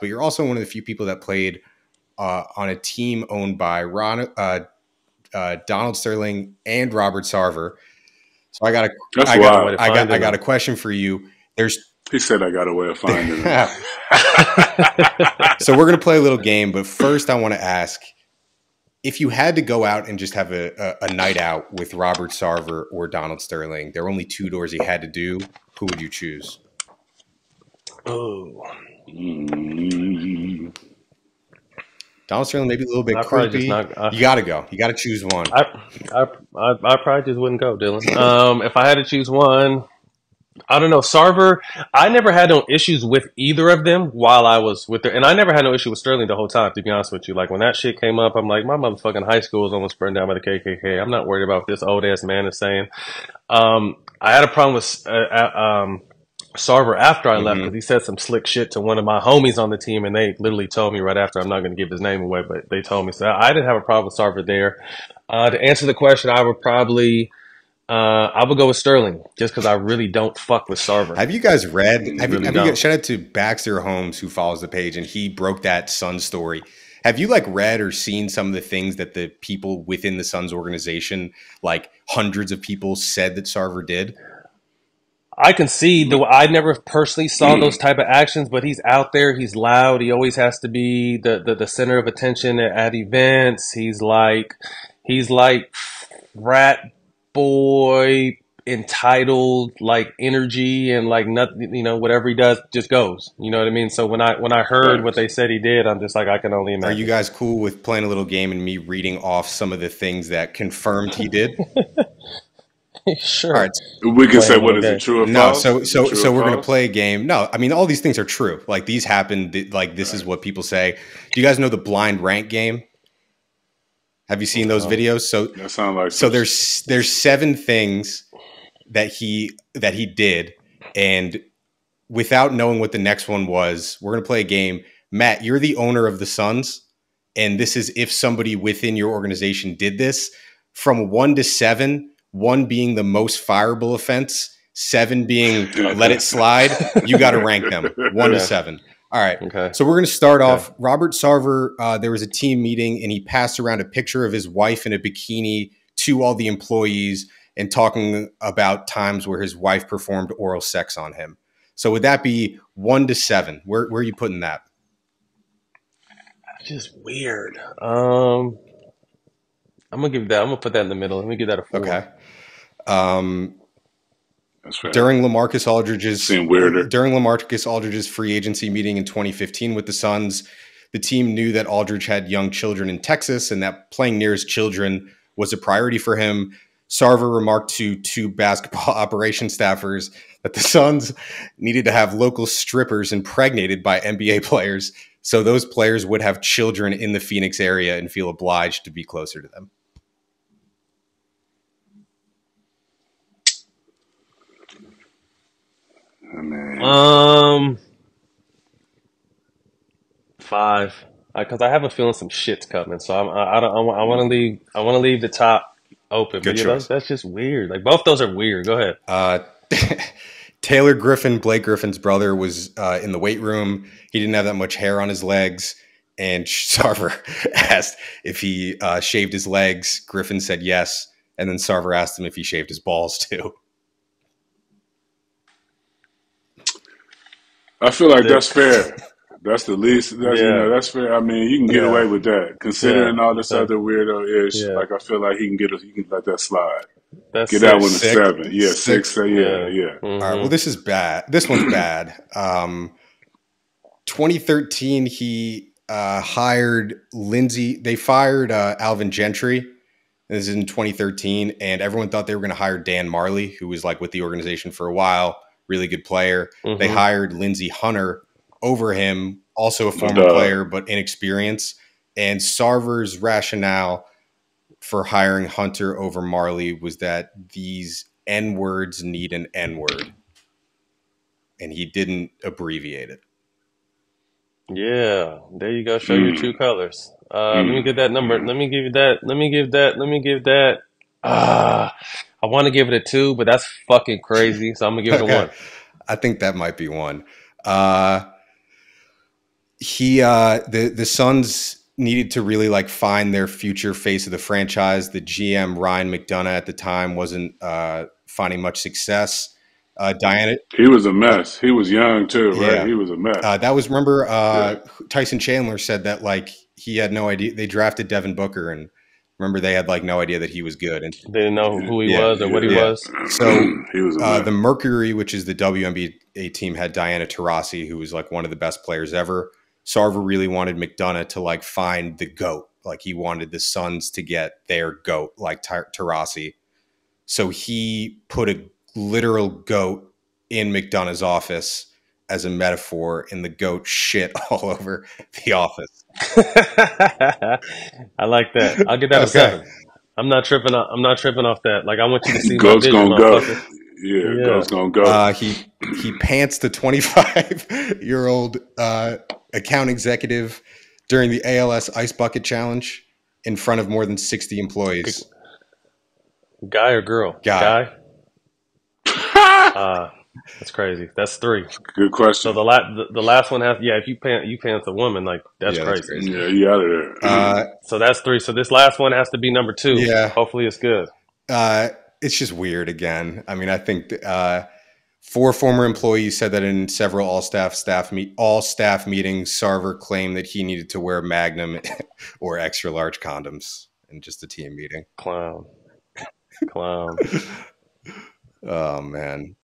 but you're also one of the few people that played uh, on a team owned by Ron, uh, uh, Donald Sterling and Robert Sarver. So I got a, That's I got, wild. I got, I got a question for you. There's He said I got a way of finding him. so we're gonna play a little game, but first I want to ask if you had to go out and just have a, a, a night out with Robert Sarver or Donald Sterling. There are only two doors he had to do. Who would you choose? Oh, Mm. Donald Sterling maybe a little bit I creepy. not. I, you got to go. You got to choose one. I, I, I, I probably just wouldn't go, Dylan. Um, if I had to choose one, I don't know. Sarver, I never had no issues with either of them while I was with them, and I never had no issue with Sterling the whole time. To be honest with you, like when that shit came up, I'm like, my motherfucking high school was almost burned down by the KKK. I'm not worried about what this old ass man is saying. Um, I had a problem with uh, uh, um, Sarver after I left Mhm. because he said some slick shit to one of my homies on the team, and they literally told me right after. I'm not going to give his name away, but they told me so. I didn't have a problem with Sarver there. Uh, to answer the question, I would probably uh, I would go with Sterling just because I really don't fuck with Sarver. Have you guys read? Have you, have you shout out to Baxter Holmes who follows the page and he broke that Sun story. Have you like read or seen some of the things that the people within the Suns organization, like hundreds of people, said that Sarver did? I can see the. Mm-hmm. I never personally saw those mm-hmm. type of actions, but he's out there. He's loud. He always has to be the the, the center of attention at, at events. He's like he's like rat boy entitled like energy and like nothing you know whatever he does just goes you know what i mean so when i when i heard what they said he did i'm just like i can only imagine Are you guys cool with playing a little game and me reading off some of the things that confirmed he did? sure All right. We can say Playing what all is day. it true or No, false? so so so we're gonna play a game. No, I mean all these things are true. Like these happened. th- Like this is what people say. Do you guys know the blind rank game? Have you seen those No. videos? So That sounds like so there's there's seven things that he that he did, and without knowing what the next one was, we're gonna play a game. Matt, you're the owner of the Suns, and this is if somebody within your organization did this. From one to seven, one being the most fireable offense, seven being let it slide. You got to rank them one to seven. All right. okay So we're going to start Okay. off. Robert Sarver, uh, there was a team meeting and he passed around a picture of his wife in a bikini to all the employees and talking about times where his wife performed oral sex on him. So would that be one to seven? Where, where are you putting that? just weird um i'm gonna give that i'm gonna put that in the middle let me give that a four Okay. Um, That's during LaMarcus Aldridge's during LaMarcus Aldridge's free agency meeting in 2015 with the Suns, the team knew that Aldridge had young children in Texas and that playing near his children was a priority for him. Sarver remarked to two basketball operations staffers that the Suns needed to have local strippers impregnated by NBA players so those players would have children in the Phoenix area and feel obliged to be closer to them. I mean, Um, five. Because I have a feeling some shit's coming, so I'm, I, I don't. I, want to leave. I want to leave the top open. Good but yeah, choice. that's, that's just weird. Like both those are weird. Go ahead. Uh, Taylor Griffin, Blake Griffin's brother, was uh, in the weight room. He didn't have that much hair on his legs. And Sarver asked if he uh, shaved his legs. Griffin said yes. And then Sarver asked him if he shaved his balls too. I feel like that's fair. That's the least. That's, you Yeah. know, that's fair. I mean, you can get Yeah. away with that, considering Yeah. all this Yeah. other weirdo ish. Yeah. Like I feel like he can get. A, he can let that slide. That's Get that one to seven. Yeah, Six. six. uh, yeah, yeah. Mhm. All right. Well, this is bad. This one's bad. Um, 2013, he uh, hired Lindsey. They fired uh, Alvin Gentry. This is in 2013, and everyone thought they were going to hire Dan Majerle, who was like with the organization for a while, really good player. They Mhm. hired Lindsey Hunter over him, also a former Duh. player but inexperienced. And Sarver's rationale for hiring Hunter over Majerle was that these N words need an N word. And he didn't abbreviate it. Yeah, there you go. Show your Mm. true colors. Uh, Let me Mm. get that number. Let me give you that. Let me give that. Let me give that. Ah, I want to give it a two, but that's fucking crazy. So I'm gonna give it a one. I think that might be one. Uh, he uh the the Suns needed to really like find their future face of the franchise. The GM Ryan McDonough at the time wasn't uh, finding much success. Uh, Diana, He was a mess. He was young too, right? Yeah. He was a mess. uh, that was remember uh, Tyson Chandler said that like he had no idea. They drafted Devin Booker and remember they had like no idea that he was good. And They didn't know who he Yeah, was or what he yeah. was. so he was uh, the Mercury, which is the WNBA team, had Diana Taurasi, who was like one of the best players ever. Sarver really wanted McDonough to like find the goat. Like he wanted the Suns to get their goat, like Tar- Taurasi. So he put a literal goat in McDonough's office as a metaphor, and the goat shit all over the office. I like that. I'll get that a Okay. seven. I'm not tripping. Off, I'm not tripping off that. Like I want you to see my Goat's vision, gonna go. motherfucker. Yeah, Yeah. Goat's gonna go. Uh, he he pants the 25 year old uh, account executive during the ALS Ice Bucket Challenge in front of more than 60 employees. Guy or girl? Guy. Guy. Uh, that's crazy. That's three. Good question. So the la- the, the last one has yeah. If you pant you pants a woman, like that's Yeah, crazy. that's crazy. yeah, he out of there. Uh, So that's three. So this last one has to be number two. Yeah. Hopefully it's good. uh, it's just weird again. I mean, I think uh, four former employees said that in several all staff staff meet all staff meetings, Sarver claimed that he needed to wear Magnum or extra large condoms in just a team meeting. Clown. Clown. Oh man.